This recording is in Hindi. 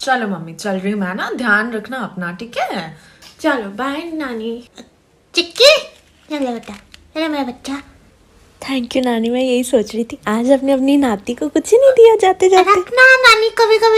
चलो मम्मी चल रही हूँ मैं ना? ध्यान रखना अपना ठीक है? चलो बाय नानी। चिक्की! चलो बेटा चलो मेरा बच्चा। थैंक यू नानी मैं यही सोच रही थी। आज अपने अपनी नाती को कुछ ही नहीं दिया जाते जाते रखना नानी कभी कभी